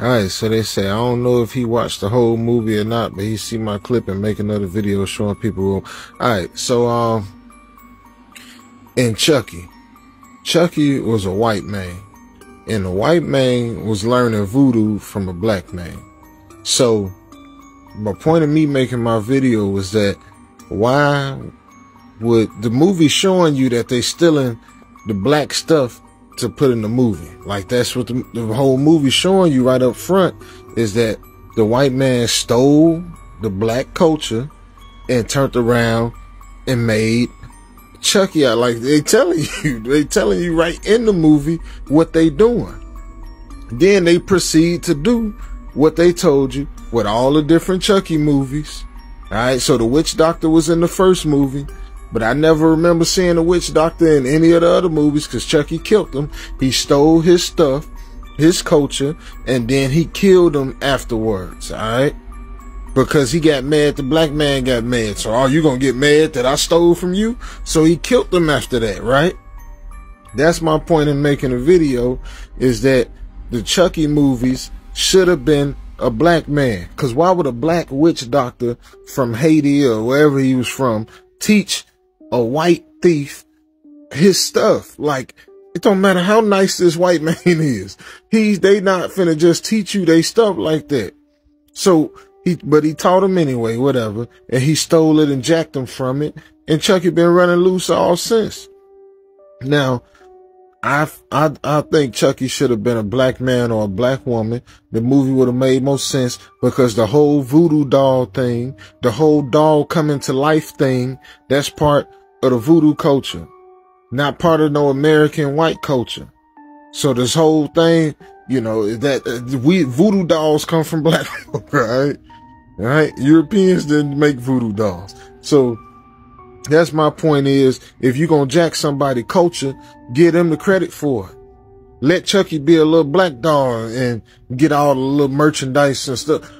All right, so they say I don't know if he watched the whole movie or not, but he see my clip and make another video showing people. All right, so um, in Chucky, Chucky was a white man, and the white man was learning voodoo from a black man. So, my point of me making my video was that why would the movie showing you that they stealing the black stuff to put in the movie. Like that's what the, the whole movie showing you right up front is that the white man stole the black culture and turned around and made Chucky out. Like they telling you, they telling you right in the movie what they doing. Then they proceed to do what they told you with all the different Chucky movies. All right. So the witch doctor was in the first movie. But I never remember seeing a witch doctor in any of the other movies because Chucky killed him. He stole his stuff, his culture, and then he killed him afterwards. All right. Because he got mad, the black man got mad. So are you gonna get mad that I stole from you? So he killed them after that, right? That's my point in making a video is that the Chucky movies should have been a black man. Cause why would a black witch doctor from Haiti or wherever he was from teach a white thief his stuff. Like, it don't matter how nice this white man is. He's, they not finna just teach you they stuff like that. So he, but he taught him anyway, whatever. And he stole it and jacked him from it. And Chucky been running loose all since. Now, I, I, I think Chucky should have been a black man or a black woman. The movie would have made most sense because the whole voodoo doll thing, the whole doll coming to life thing, that's part of the voodoo culture, not part of no American white culture. So this whole thing, you know, that uh, we voodoo dolls come from black people, right? Right? Europeans didn't make voodoo dolls. So that's my point is if you're going to jack somebody culture, give them the credit for it. Let Chucky be a little black doll and get all the little merchandise and stuff.